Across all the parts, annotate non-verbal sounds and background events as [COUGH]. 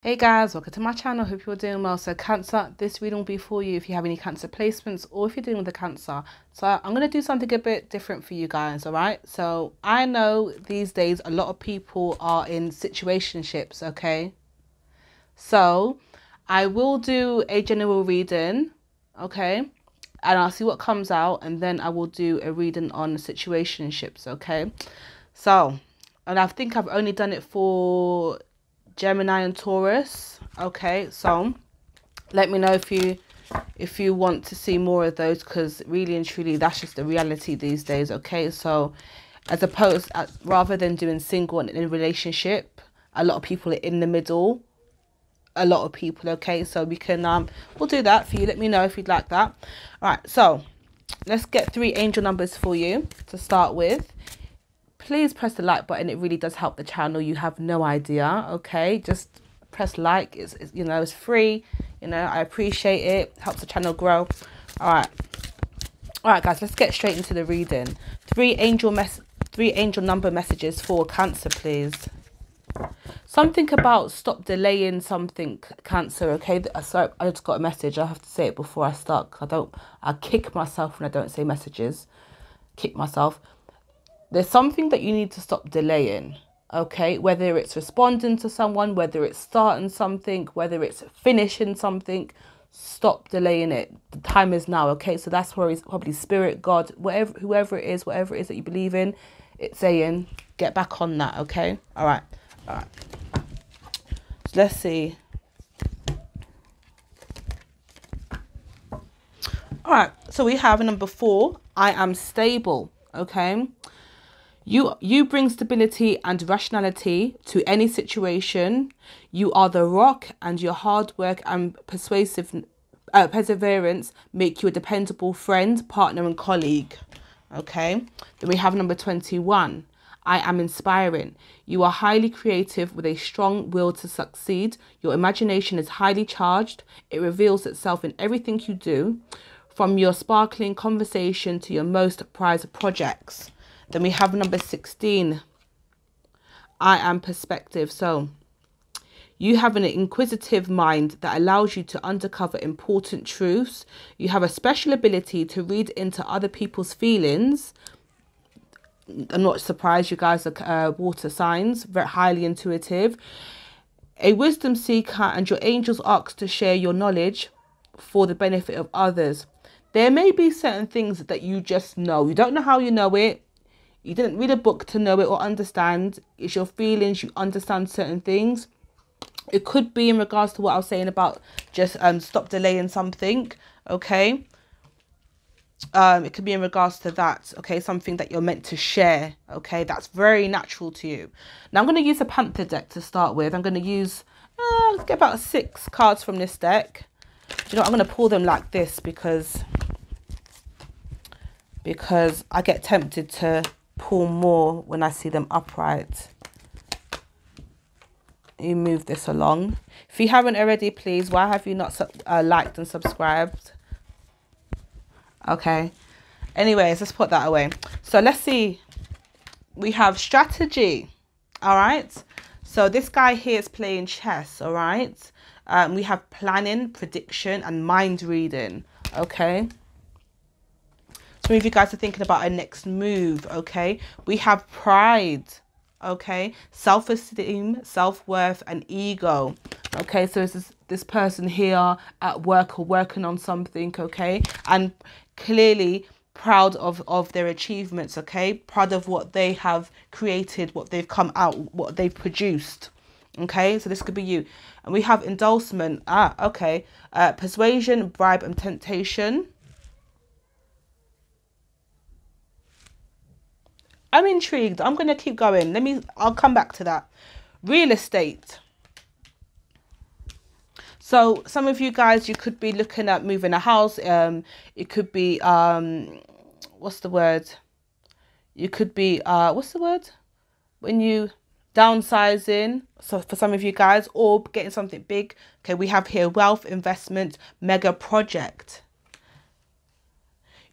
Hey guys, welcome to my channel. Hope you're doing well. So cancer, this reading will be for you if you have any cancer placements or if you're dealing with a cancer. So I'm going to do something a bit different for you guys, all right? So I know these days a lot of people are in situationships, okay? So I will do a general reading, okay? And I'll see what comes out and then I will do a reading on situationships, okay? So, and I think I've only done it for Gemini and Taurus. Okay, so let me know if you if you want to see more of those because really and truly that's just the reality these days. Okay, so as opposed at, rather than doing single and in a relationship, a lot of people are in the middle. A lot of people. Okay, so we can um we'll do that for you. Let me know if you'd like that. All right, so let's get three angel numbers for you to start with please press the like button. It really does help the channel. You have no idea. Okay, just press like. It's, it's you know it's free. You know I appreciate it. Helps the channel grow. All right, all right, guys. Let's get straight into the reading. Three angel mess. Three angel number messages for Cancer, please. Something about stop delaying something, Cancer. Okay, uh, sorry, I just got a message. I have to say it before I start. I don't. I kick myself when I don't say messages. Kick myself there's something that you need to stop delaying okay? Whether it's responding to someone whether it's starting something whether it's finishing something stop delaying it. The time is now okay? So that's where it's probably spirit god whatever whoever it is whatever it is that you believe in it's saying get back on that okay? All right. All right. So let's see. All right. So we have number four i am stable okay you you bring stability and rationality to any situation. You are the rock, and your hard work and persuasive uh, perseverance make you a dependable friend, partner, and colleague. Okay. Then we have number twenty-one. I am inspiring. You are highly creative with a strong will to succeed. Your imagination is highly charged. It reveals itself in everything you do, from your sparkling conversation to your most prized projects. Then we have number 16. I am perspective. So you have an inquisitive mind that allows you to uncover important truths. You have a special ability to read into other people's feelings. I'm not surprised you guys are uh, water signs, very highly intuitive. A wisdom seeker and your angels ask to share your knowledge for the benefit of others. There may be certain things that you just know. You don't know how you know it. You didn't read a book to know it or understand. It's your feelings. You understand certain things. It could be in regards to what I was saying about just um stop delaying something. Okay. Um, it could be in regards to that. Okay, something that you're meant to share. Okay, that's very natural to you. Now I'm going to use a Panther deck to start with. I'm going to use uh, let's get about six cards from this deck. you know, I'm going to pull them like this because because I get tempted to pull more when I see them upright. You move this along. If you haven't already, please, why have you not uh, liked and subscribed? Okay. Anyways, let's put that away. So let's see. We have strategy. All right. So this guy here is playing chess. All right. Um, we have planning, prediction, and mind reading. Okay. Some of you guys are thinking about a next move, okay? We have pride, okay? Self-esteem, self-worth, and ego, okay? So is this, this person here at work or working on something, okay? And clearly proud of, of their achievements, okay? Proud of what they have created, what they've come out, what they've produced, okay? So this could be you. And we have endorsement, ah, okay. Uh, persuasion, bribe, and temptation I'm intrigued. I'm going to keep going. Let me, I'll come back to that. Real estate. So some of you guys, you could be looking at moving a house. Um, it could be, um, what's the word? You could be, uh, what's the word? When you downsizing. So for some of you guys, or getting something big. Okay, we have here wealth investment mega project.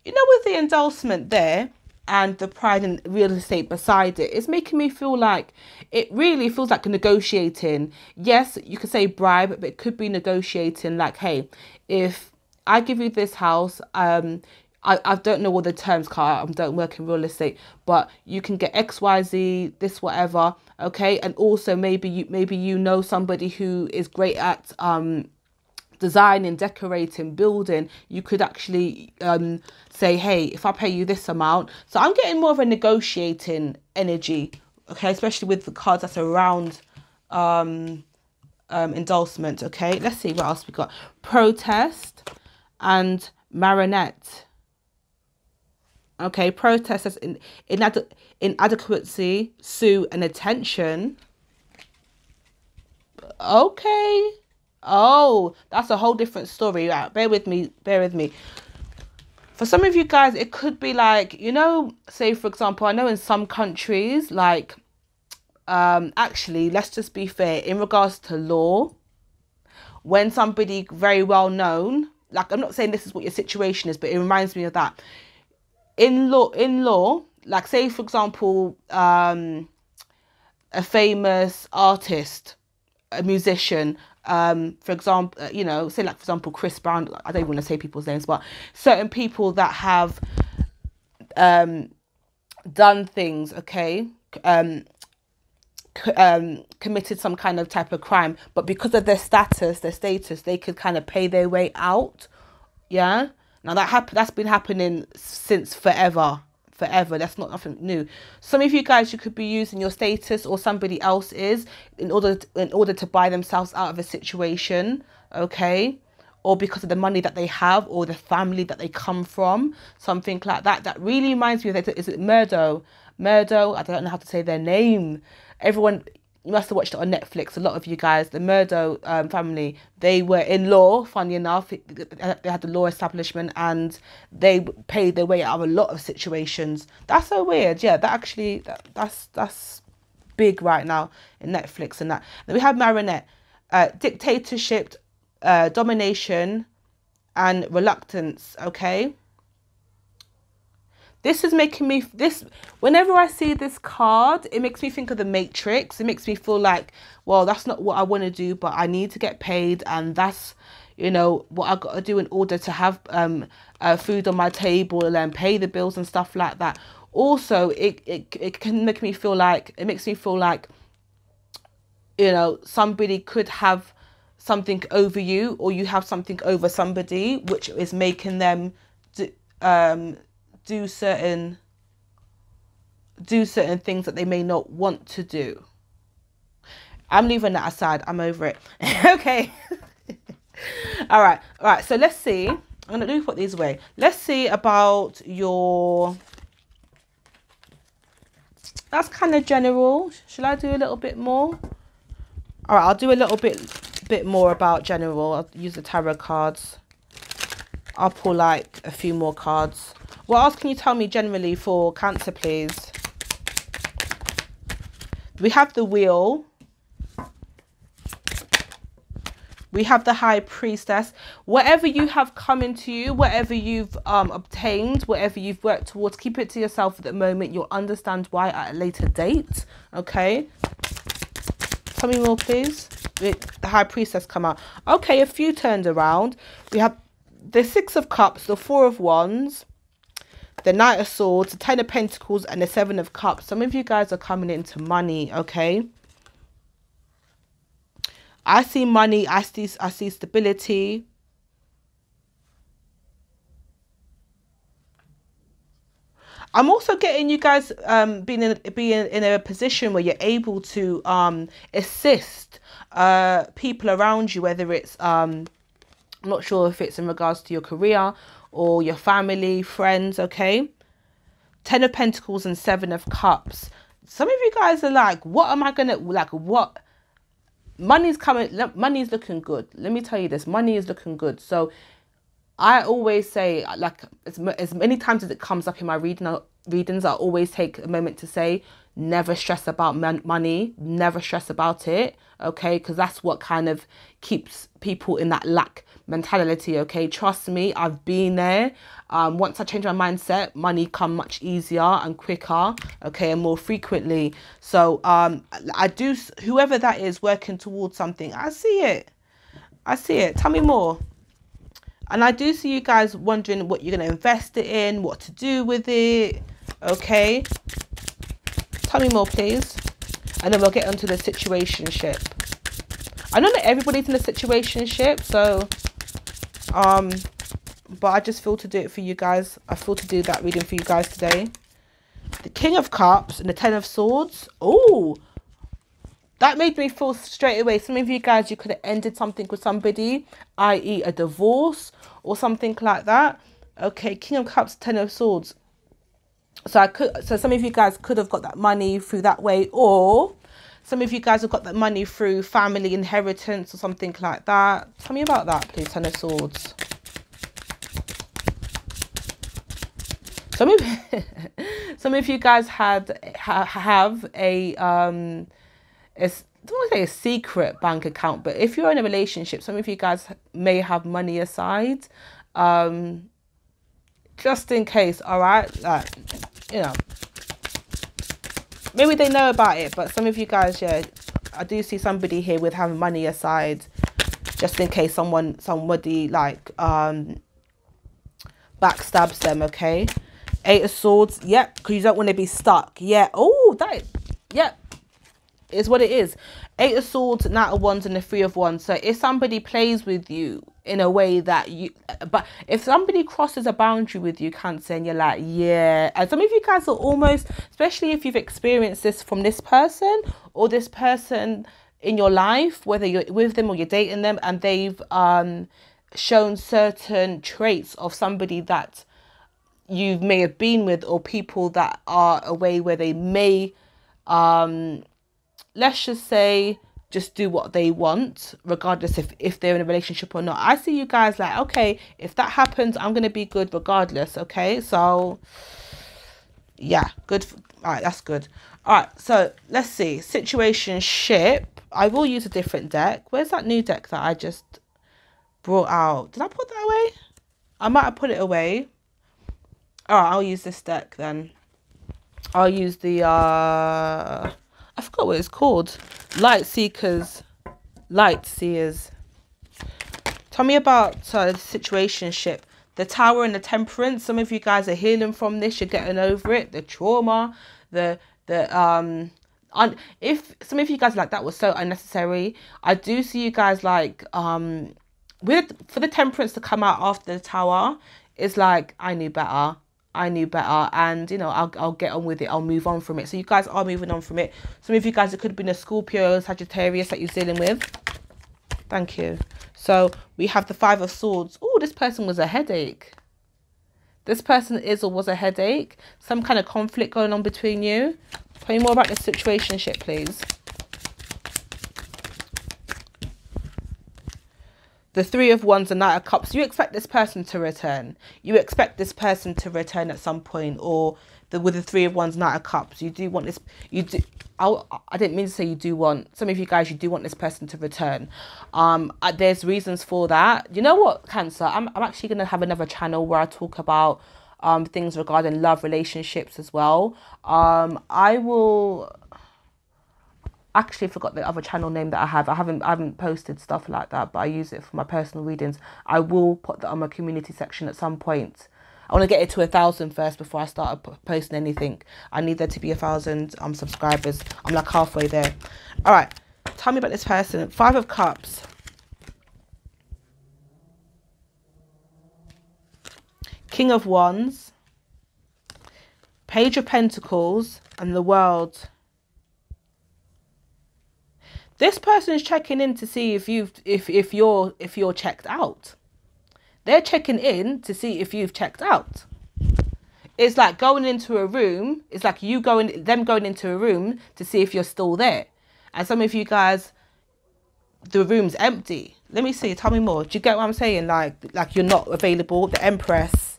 You know, with the endorsement there, and the pride in real estate beside it it's making me feel like it really feels like negotiating yes you could say bribe but it could be negotiating like hey if i give you this house um I, I don't know what the terms are. I don't work in real estate, but you can get X, Y, Z, this, whatever. Okay, and also maybe you maybe you know somebody who is great at um designing, decorating, building, you could actually um, say, hey, if I pay you this amount. So I'm getting more of a negotiating energy, okay, especially with the cards that's around um, um, endorsement, okay. Let's see what else we got. Protest and Marionette. Okay, protest as in, inad inadequacy, sue, and attention. Okay. Oh, that's a whole different story. Right, bear with me. Bear with me. For some of you guys, it could be like, you know, say for example, I know in some countries, like, um, actually, let's just be fair, in regards to law, when somebody very well known, like I'm not saying this is what your situation is, but it reminds me of that. In law, in law, like say for example, um, a famous artist, a musician, um, for example, uh, you know, say like for example, Chris Brown. I don't want to say people's names, but certain people that have um, done things, okay, um, um, committed some kind of type of crime, but because of their status, their status, they could kind of pay their way out. Yeah. Now that hap- that's been happening since forever forever. That's not nothing new. Some of you guys, you could be using your status or somebody else is in order to, in order to buy themselves out of a situation. Okay. Or because of the money that they have, or the family that they come from, something like that. That really reminds me of. Is it Murdaugh? Murdaugh? I don't know how to say their name. Everyone, you must have watched it on Netflix. A lot of you guys, the Murdaugh um, family, they were in law. Funny enough, they had the law establishment and they paid their way out of a lot of situations. That's so weird. Yeah, that actually that, that's that's big right now in Netflix and that. Then we have Marionette, uh, dictatorship, uh, domination, and reluctance. Okay. This is making me this whenever I see this card, it makes me think of the Matrix. It makes me feel like, well, that's not what I want to do, but I need to get paid, and that's you know what I got to do in order to have um uh, food on my table and pay the bills and stuff like that. Also, it, it it can make me feel like it makes me feel like you know somebody could have something over you or you have something over somebody which is making them um do certain do certain things that they may not want to do. I'm leaving that aside. I'm over it. [LAUGHS] okay. [LAUGHS] all right. All right. So let's see. I'm going to do put these away. Let's see about your... That's kind of general. Should I do a little bit more? All right. I'll do a little bit bit more about general. I'll use the tarot cards. I'll pull like a few more cards. What else can you tell me generally for Cancer, please? We have the Wheel. We have the High Priestess. Whatever you have come into you, whatever you've um, obtained, whatever you've worked towards, keep it to yourself at the moment. You'll understand why at a later date. Okay? Tell me more, please. The High Priestess come out. Okay, a few turned around. We have the Six of Cups, the Four of Wands, the Knight of Swords, the Ten of Pentacles, and the Seven of Cups. Some of you guys are coming into money, okay? I see money. I see, I see stability. I'm also getting you guys um, being in being in a position where you're able to um, assist uh, people around you, whether it's um, I'm not sure if it's in regards to your career or your family, friends, okay? Ten of Pentacles and Seven of Cups. Some of you guys are like, what am I going to, like, what? Money's coming, money's looking good. Let me tell you this, money is looking good. So I always say, like, as, as many times as it comes up in my reading, readings, I always take a moment to say, never stress about money, never stress about it, okay? Because that's what kind of keeps people in that lack mentality, okay? Trust me, I've been there. Um, once I change my mindset, money come much easier and quicker, okay, and more frequently. So um, I do, whoever that is working towards something, I see it. I see it. Tell me more. And I do see you guys wondering what you're going to invest it in, what to do with it. Okay. Tell me more, please. And then we'll get onto the situation ship. I know that everybody's in a situation ship, so um but I just feel to do it for you guys. I feel to do that reading for you guys today. The King of Cups and the Ten of Swords. Oh, that made me feel straight away. Some of you guys, you could have ended something with somebody, i.e. a divorce or something like that. Okay, King of Cups, Ten of Swords. So I could, so some of you guys could have got that money through that way, or some of you guys have got that money through family inheritance or something like that. Tell me about that, please. Ten of Swords. Some of [LAUGHS] some of you guys had ha, have a um it's I don't want to say a secret bank account, but if you're in a relationship, some of you guys may have money aside, um, just in case. All right, like you know, maybe they know about it, but some of you guys, yeah, I do see somebody here with having money aside, just in case someone somebody like um backstabs them. Okay, eight of swords. Yep, because you don't want to be stuck. Yeah. Oh, that. Yep is what it is. Eight of Swords, Knight of Wands, and the Three of Wands. So if somebody plays with you in a way that you, but if somebody crosses a boundary with you, Cancer, and you're like, yeah, and some of you guys are almost, especially if you've experienced this from this person or this person in your life, whether you're with them or you're dating them, and they've um shown certain traits of somebody that you may have been with or people that are away where they may um let's just say just do what they want regardless if if they're in a relationship or not. I see you guys like okay if that happens i'm gonna be good regardless okay? So yeah good all right that's good. All right so let's see situation ship i will use a different deck. Where's that new deck that i just brought out? Did i put that away? I might have put it away. All right i'll use this deck then. I'll use the uh I forgot what it's called. Light Seekers. Light Seers. Tell me about uh, the situation ship. The Tower and the Temperance. Some of you guys are healing from this. You're getting over it. The trauma. The, the, um, un if some of you guys like that was so unnecessary. I do see you guys like, um, with, for the Temperance to come out after the Tower, it's like, I knew better. I knew better and you know I'll, I'll get on with it. I'll move on from it. So you guys are moving on from it. Some of you guys it could have been a Scorpio Sagittarius that you're dealing with. Thank you. So we have the five of swords. Oh this person was a headache. This person is or was a headache. Some kind of conflict going on between you. Tell me more about the situation ship please the three of wands and knight of cups you expect this person to return. You expect this person to return at some point or the with the three of wands knight of cups. You do want this you do I, I didn't mean to say you do want some of you guys you do want this person to return. Um uh, there's reasons for that. You know what cancer? I'm, I'm actually going to have another channel where i talk about um things regarding love relationships as well. Um i will actually forgot the other channel name that I have. I haven't I haven't posted stuff like that, but I use it for my personal readings. I will put that on my community section at some point. I want to get it to a thousand first before I start posting anything. I need there to be a thousand um subscribers. I'm like halfway there. All right, tell me about this person. Five of Cups. King of Wands. Page of Pentacles and the World. This person is checking in to see if you've if if you're if you're checked out. They're checking in to see if you've checked out. It's like going into a room. It's like you going them going into a room to see if you're still there. And some of you guys, the room's empty. let me see. Tell me more. Do you get what I'm saying? Like, like you're not available. The Empress.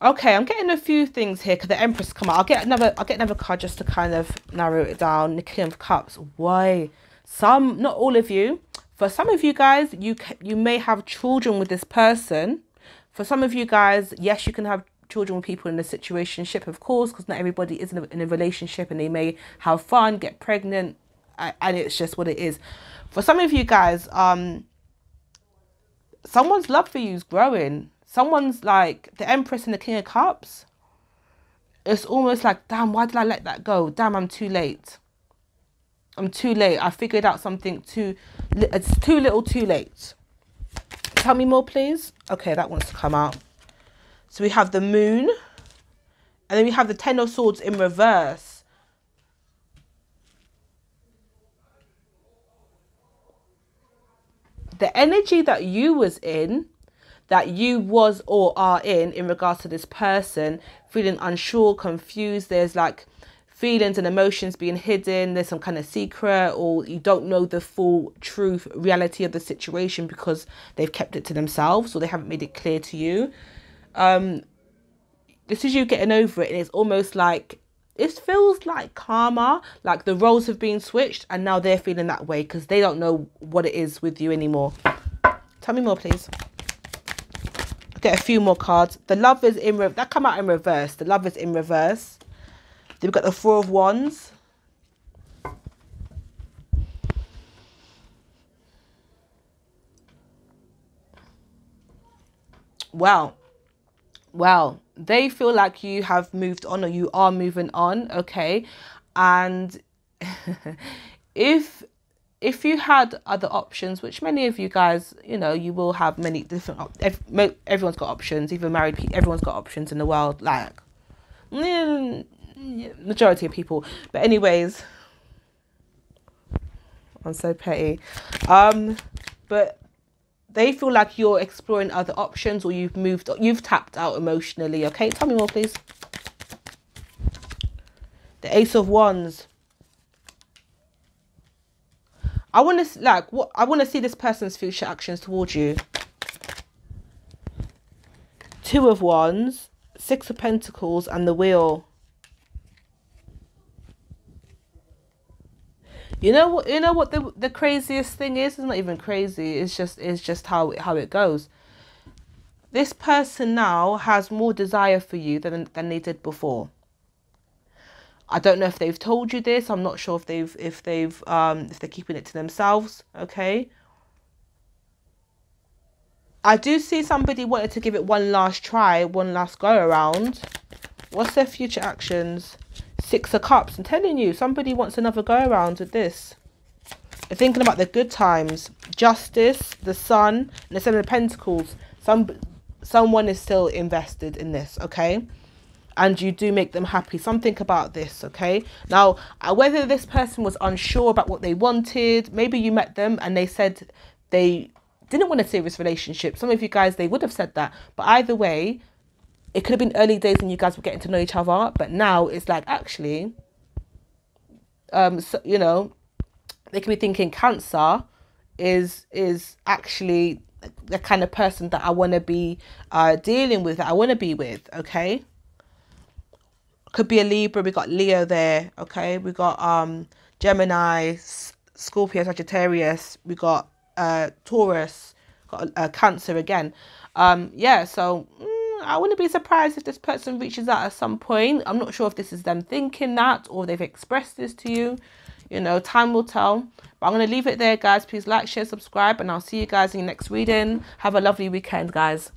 Okay, I'm getting a few things here because the Empress come out. I'll get another. I'll get another card just to kind of narrow it down. The King of Cups. Why? Some, not all of you. For some of you guys, you you may have children with this person. For some of you guys, yes, you can have children with people in a situationship, of course, because not everybody is in a, in a relationship and they may have fun, get pregnant, and it's just what it is. For some of you guys, um, someone's love for you is growing. Someone's like the Empress and the King of Cups. It's almost like, damn, why did I let that go? Damn, I'm too late. I'm too late. I figured out something too, it's too little too late. Tell me more, please. Okay, that wants to come out. So we have the moon. And then we have the Ten of Swords in reverse. The energy that you was in, that you was or are in, in regards to this person, feeling unsure, confused, there's like feelings and emotions being hidden, there's some kind of secret, or you don't know the full truth, reality of the situation because they've kept it to themselves or they haven't made it clear to you um, this is you getting over it, and it's almost like it feels like karma, like the roles have been switched, and now they're feeling that way because they don't know what it is with you anymore. Tell me more, please. Get a few more cards. The love is in that come out in reverse. The love is in reverse. Then we've got the four of wands. Wow well, they feel like you have moved on or you are moving on, okay? And [LAUGHS] if if you had other options, which many of you guys, you know, you will have many different. Everyone's got options. Even married people, everyone's got options in the world. Like mm, majority of people. But anyways, I'm so petty. Um, but they feel like you're exploring other options or you've moved you've tapped out emotionally okay tell me more please the ace of wands i want to like what i want to see this person's future actions towards you two of wands six of pentacles and the wheel You know what? You know what the the craziest thing is? It's not even crazy. It's just it's just how how it goes. This person now has more desire for you than than they did before. I don't know if they've told you this. I'm not sure if they've if they've um if they're keeping it to themselves. Okay. I do see somebody wanted to give it one last try, one last go around. What's their future actions? Six of Cups. I'm telling you, somebody wants another go around with this. They're thinking about the good times. Justice, the Sun, and the Seven of Pentacles. Some, someone is still invested in this, okay? And you do make them happy. Something about this, okay? Now, uh, whether this person was unsure about what they wanted, maybe you met them and they said they didn't want a serious relationship. Some of you guys, they would have said that. But either way, it could have been early days when you guys were getting to know each other, but now it's like actually, um, so, you know, they could be thinking cancer is is actually the kind of person that I want to be uh, dealing with, that I want to be with, okay? Could be a Libra, we got Leo there, okay? We got um Gemini, Scorpio, Sagittarius, we got uh Taurus, got uh, Cancer again. Um, yeah, so. Mm, I wouldn't be surprised if this person reaches out at some point. I'm not sure if this is them thinking that or they've expressed this to you. You know, time will tell. But I'm going to leave it there, guys. Please like, share, subscribe, and I'll see you guys in the next reading. Have a lovely weekend, guys.